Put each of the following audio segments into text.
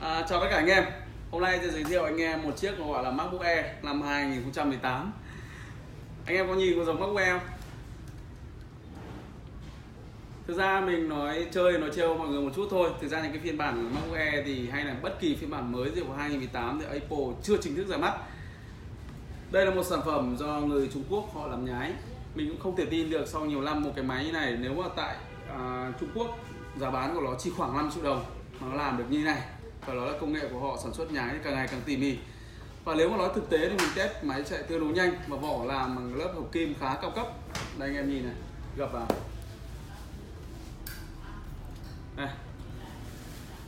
À, chào tất cả anh em. Hôm nay tôi giới thiệu anh em một chiếc gọi là MacBook Air năm 2018 Anh em có nhìn có giống MacBook Air không? Thực ra mình nói chơi nói trêu mọi người một chút thôi. Thực ra những cái phiên bản MacBook Air thì hay là bất kỳ phiên bản mới của 2018 thì Apple chưa chính thức ra mắt. Đây là một sản phẩm do người Trung Quốc họ làm nhái. Mình cũng không thể tin được sau nhiều năm một cái máy như này Nếu mà tại à, Trung Quốc giá bán của nó chỉ khoảng 5 triệu đồng mà nó làm được như này và đó là công nghệ của họ sản xuất nhái càng ngày càng tỉ mỉ. Và nếu mà nói thực tế thì mình test máy chạy tương đối nhanh và vỏ làm bằng lớp hợp kim khá cao cấp. Đây anh em nhìn này gập vào. Đây.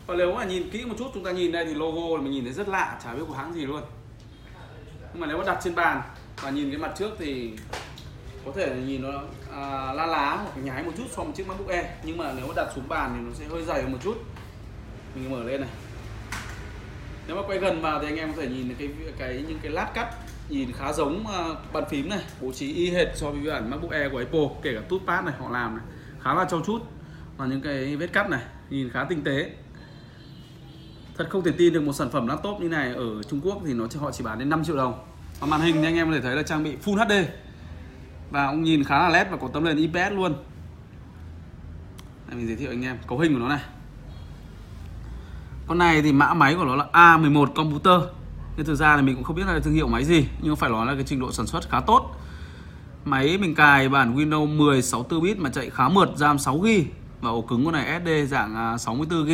Và nếu mà nhìn kỹ một chút chúng ta nhìn đây thì logo mình nhìn thấy rất lạ chả biết của hãng gì luôn. Nhưng mà nếu mà đặt trên bàn và nhìn cái mặt trước thì có thể nhìn nó à, la lá hoặc nhái một chút so với chiếc MacBook Air. Nhưng mà nếu mà đặt xuống bàn thì nó sẽ hơi dày một chút. Mình mở lên này nếu mà quay gần vào thì anh em có thể nhìn cái cái những cái lát cắt nhìn khá giống uh, bàn phím này bố trí y hệt so với bản MacBook Air của Apple kể cả touchpad này họ làm này khá là trau chút. Và những cái vết cắt này nhìn khá tinh tế. Thật không thể tin được một sản phẩm laptop như này ở Trung Quốc thì nó họ chỉ bán đến 5 triệu đồng. Và màn hình thì anh em có thể thấy là trang bị Full HD và ông nhìn khá là led và có tấm nền IPS luôn. Đây, mình giới thiệu anh em cấu hình của nó này con này thì mã máy của nó là A11 computer. Nên thực ra là mình cũng không biết là thương hiệu máy gì, nhưng phải nói là cái trình độ sản xuất khá tốt. Máy mình cài bản Windows 10 64 bit mà chạy khá mượt, RAM 6 GB và ổ cứng con này SD dạng à, 64 GB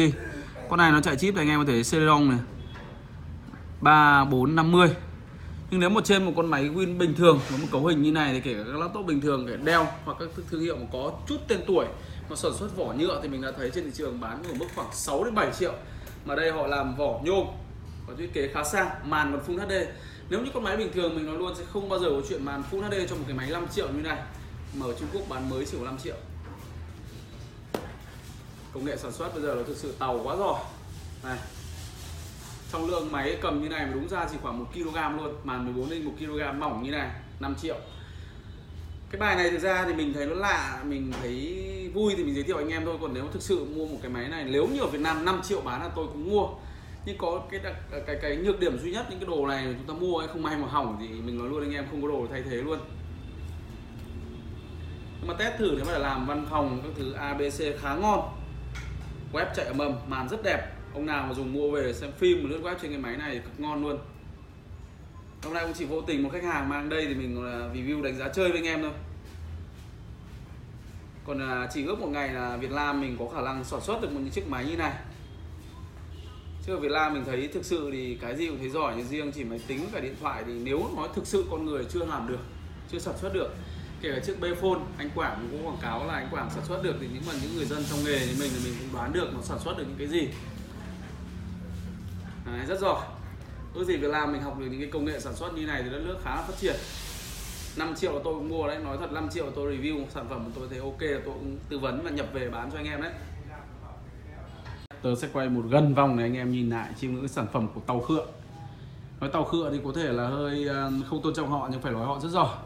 con này nó chạy chip thì anh em có thể Celeron này. 3450 nhưng nếu một trên một con máy Win bình thường với một cấu hình như này thì kể cả các laptop bình thường, kể Dell hoặc các thương hiệu mà có chút tên tuổi, mà sản xuất vỏ nhựa thì mình đã thấy trên thị trường bán ở mức khoảng 6 đến 7 triệu mà đây họ làm vỏ nhôm, có thiết kế khá sang, màn còn Full HD nếu như con máy bình thường, mình nói luôn sẽ không bao giờ có chuyện màn Full HD cho một cái máy 5 triệu như này. Mà ở Trung Quốc bán mới chỉ có 5 triệu. Công nghệ sản xuất bây giờ là thực sự tàu quá rồi. Này, trong lượng máy cầm như này mà đúng ra chỉ khoảng 1 kg luôn, màn 14 inch 1 kg mỏng như này 5 triệu. Cái bài này thực ra thì mình thấy nó lạ, mình thấy vui thì mình giới thiệu anh em thôi. Còn nếu thực sự mua một cái máy này nếu như ở Việt Nam 5 triệu bán là tôi cũng mua. Nhưng có cái đặc, cái cái nhược điểm duy nhất những cái đồ này chúng ta mua ấy không may mà hỏng thì mình nói luôn anh em không có đồ thay thế luôn. Nhưng mà test thử nếu mà làm văn phòng các thứ ABC khá ngon. Web chạy ầm ầm màn rất đẹp. Ông nào mà dùng mua về xem phim lướt web trên cái máy này cực ngon luôn. Hôm nay cũng chỉ vô tình một khách hàng mang đây thì mình review đánh giá chơi với anh em thôi còn à, chỉ ước một ngày là Việt Nam mình có khả năng sản xuất được một những chiếc máy như này. Chứ ở Việt Nam mình thấy thực sự thì cái gì cũng thấy giỏi nhưng riêng chỉ máy tính cả điện thoại thì nếu nói thực sự con người chưa làm được chưa sản xuất được kể cả chiếc Bphone anh Quảng cũng có quảng cáo là anh Quảng sản xuất được thì những mà những người dân trong nghề như mình thì mình cũng đoán được nó sản xuất được những cái gì. Đấy, rất giỏi. Ước gì Việt Nam mình học được những cái công nghệ sản xuất như này thì đất nước khá là phát triển. 5 triệu là tôi cũng mua đấy, nói thật 5 triệu tôi review sản phẩm tôi thấy ok là tôi cũng tư vấn và nhập về bán cho anh em đấy. Tớ sẽ quay một gần vòng này anh em nhìn lại trên những sản phẩm của tàu khựa. Nói tàu khựa thì có thể là hơi ờ, không tôn trọng họ nhưng phải nói họ rất giỏi.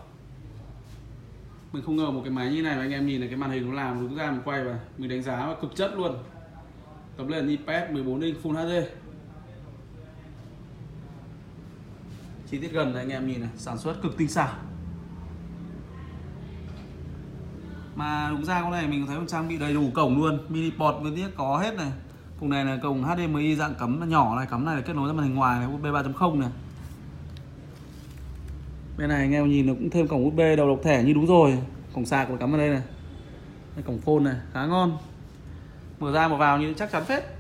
Mình không ngờ một cái máy như này mà anh em nhìn này, cái màn hình nó làm, đúng ra mình quay và mình đánh giá là cực chất luôn. Tấm nền IPS 14 inch Full HD chi tiết gần này anh em nhìn này, sản xuất cực tinh xảo. Mà đúng ra con này mình thấy trang bị đầy đủ cổng luôn mini port với tiếc có hết này. Cùng này là cổng HDMI dạng cắm nhỏ này cắm này là kết nối ra màn hình ngoài này USB 3.0 này. Bên này anh em nhìn nó cũng thêm cổng USB đầu độc thẻ như đúng rồi. Cổng sạc còn cắm ở đây này. Đây, cổng phone này khá ngon. Mở ra mở vào như chắc chắn phết.